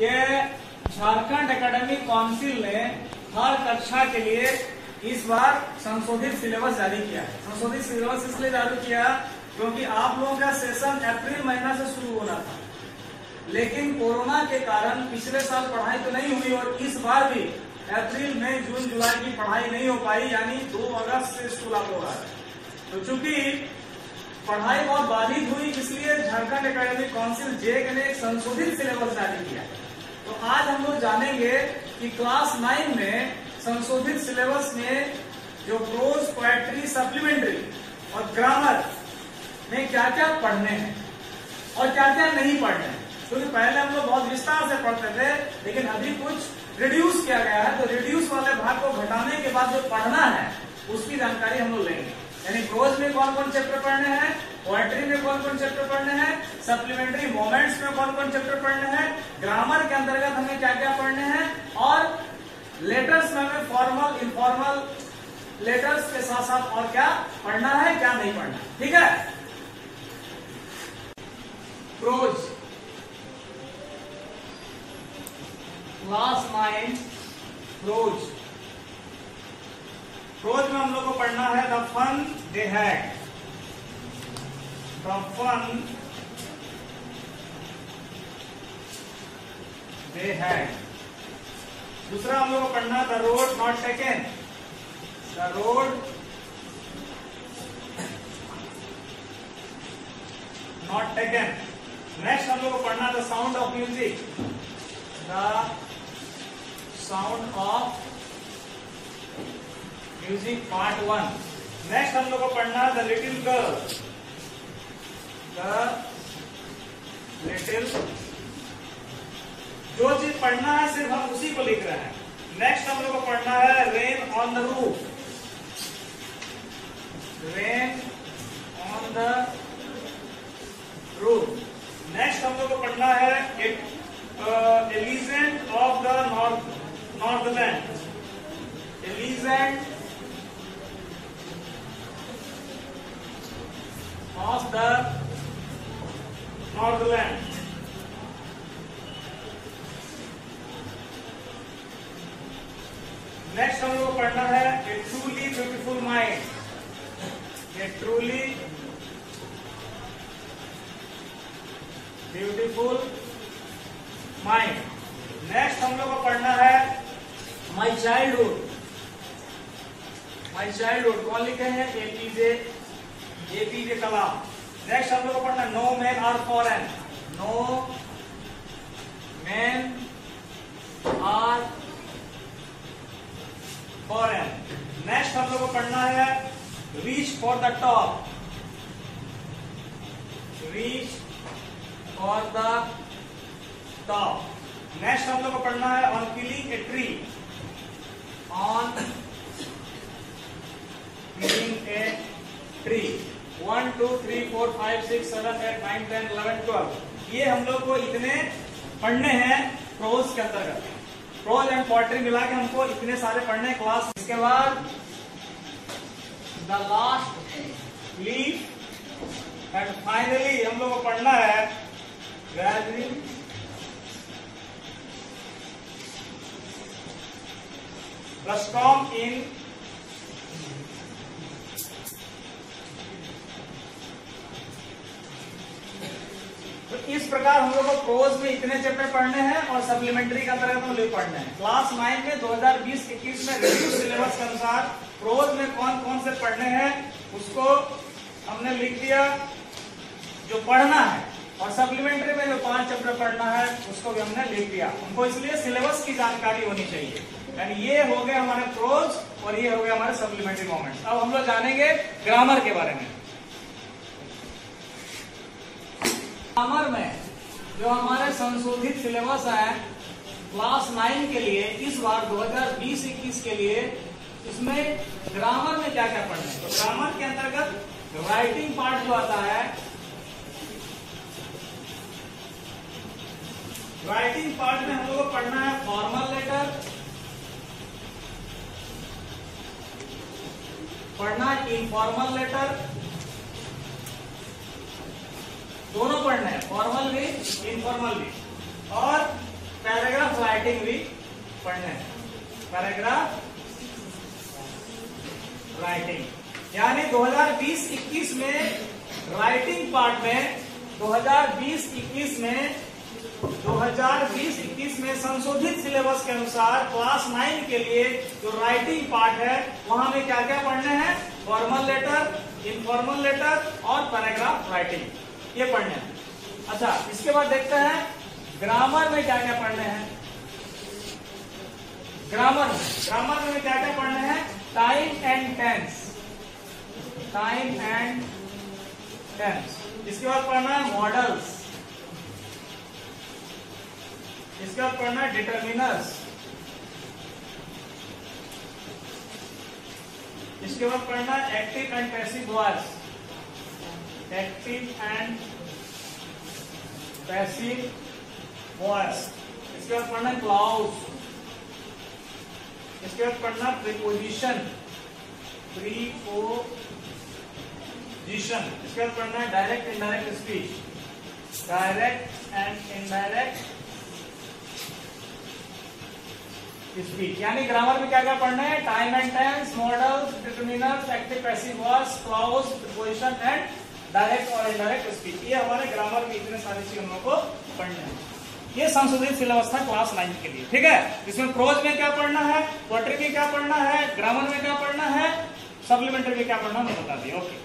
ये Jharkhand academic council ने हर कक्षा के लिए इस बार संशोधित सिलेबस जारी किया है। संशोधित सिलेबस इसलिए जारी किया क्योंकि आप लोगों का सेशन अप्रैल महीना से शुरू होना था। लेकिन कोरोना के कारण पिछले साल पढ़ाई तो नहीं हुई और इस बार भी अप्रैल, मई, जून, जुलाई की पढ़ाई नहीं हो पाई, यानी दो अगस्त से स्कूल आप हो रहा है। तो चूँकि पढ़ाई बहुत बाधित हुई, इसलिए झारखंड एकेडमिक काउंसिल जेक ने एक संशोधित सिलेबस जारी किया तो आज हम लोग जानेंगे कि क्लास नाइन में संशोधित सिलेबस में जो प्रोज पोएट्री सप्लीमेंट्री और ग्रामर में क्या क्या पढ़ने हैं और क्या क्या नहीं पढ़ने हैं। क्योंकि तो पहले हम लोग बहुत विस्तार से पढ़ते थे, लेकिन अभी कुछ रिड्यूस किया गया है। तो रिड्यूस वाले भाग को घटाने के बाद जो पढ़ना है, उसकी जानकारी हम लोग लेंगे। यानी प्रोज में कौन कौन चैप्टर पढ़ने हैं पोएट्री में कौन कौन चैप्टर पढ़ने हैं? सप्लीमेंट्री मोमेंट्स में कौन कौन चैप्टर पढ़ने हैं? ग्रामर के अंतर्गत हमें क्या क्या पढ़ने हैं? और लेटर्स में हमें फॉर्मल इनफॉर्मल लेटर्स के साथ साथ और क्या पढ़ना है, क्या नहीं पढ़ना ठीक है? Prose class nine prose prose में हम लोग को पढ़ना है the fun they had the fun they had दूसरा हम लोग को पढ़ना the road not taken the road not taken next हम लोग को पढ़ना the sound of music the sound of music part one next हम लोग को पढ़ना द लिटिल गर्ल लिटिल। जो चीज़ पढ़ना है, सिर्फ़ हम उसी को लिख रहे हैं। नेक्स्ट हम लोग को पढ़ना है rain on the roof rain on the roof next हम लोग को पढ़ना है a legend of the north north northland a legend of the northland next हम लोग पढ़ना है a truly beautiful mind a truly beautiful mind next हम लोग को पढ़ना है माई चाइल्डहुड माई चाइल्डहुड कौन लिखे हैं? एपीजे एपीजे कलाम. नेक्स्ट हम लोग को पढ़ना no men are foreign no men are foreign next हम लोग को पढ़ना है reach for the top reach for the top next हम लोग को पढ़ना है on killing a tree on killing a tree one two three four five six seven eight nine ten eleven twelve ये हम लोग को इतने पढ़ने हैं प्रोज के अंतर्गत। प्रोज एंड पोएट्री मिला के हमको इतने सारे पढ़ने क्लास इसके बाद the last leaf and finally हम लोग को पढ़ना है gathering the तो इस प्रकार हम लोग को प्रोज में इतने चैप्टर पढ़ने हैं और सप्लीमेंट्री का तरह लोग पढ़ने हैं। क्लास नाइन में 2020-21 में रिव्यू सिलेबस के अनुसार प्रोज में कौन कौन से पढ़ने हैं, उसको हमने लिख दिया। जो पढ़ना है, और सप्लीमेंट्री में जो पाँच चैप्टर पढ़ना है, उसको भी हमने लिख दिया। हमको इसलिए सिलेबस की जानकारी होनी चाहिए। यानी ये हो गए हमारे प्रोज और ये हो गए हमारे सप्लीमेंट्री मोमेंट्स अब हम लोग जानेंगे ग्रामर के बारे में। ग्रामर में, जो हमारे संशोधित सिलेबस है क्लास नाइन के लिए, इस बार 2020-21 के लिए, इसमें ग्रामर में क्या क्या पढ़ना है? तो ग्रामर के अंतर्गत राइटिंग पार्ट जो आता है राइटिंग पार्ट में हम लोग को पढ़ना है फॉर्मल लेटर पढ़ना है इनफॉर्मल लेटर दोनों पढ़ना है। फॉर्मल भी इनफॉर्मल भी। और पैराग्राफ राइटिंग भी पढ़ने हैं। पैराग्राफ राइटिंग यानी 2020-21 में राइटिंग पार्ट में 2020-21 में 2020-21 में संशोधित सिलेबस के अनुसार क्लास नाइन के लिए जो राइटिंग पार्ट है, वहाँ में क्या क्या पढ़ने हैं? फॉर्मल लेटर इनफॉर्मल लेटर और पैराग्राफ राइटिंग ये पढ़ने हैं। अच्छा इसके बाद देखते हैं ग्रामर में क्या क्या पढ़ने हैं। ग्रामर ग्रामर में क्या क्या पढ़ने हैं? Time and tense time and tense इसके बाद पढ़ना है मॉडल्स इसके बाद पढ़ना है डिटर्मिनर्स इसके बाद पढ़ना है active and passive voice active and passive voice इसके बाद पढ़ना क्लाउड इसके बाद पढ़ना प्रीपोजिशन प्रीपोजिशन इसके बाद पढ़ना direct indirect speech direct and indirect speech यानी ग्रामर में क्या क्या पढ़ना है? Time and tense modals determiners active passive voice clause preposition and direct और इनडायरेक्ट स्पीच ये हमारे ग्रामर में इतने सारी चीज़ हम लोग को पढ़ना है। ये संशोधित सिलेबस था क्लास नाइन के लिए, ठीक है? इसमें प्रोज में क्या पढ़ना है पोल्ट्री में क्या पढ़ना है ग्रामर में क्या पढ़ना है सप्लीमेंट्री में क्या पढ़ना मैं बता दिया। ओके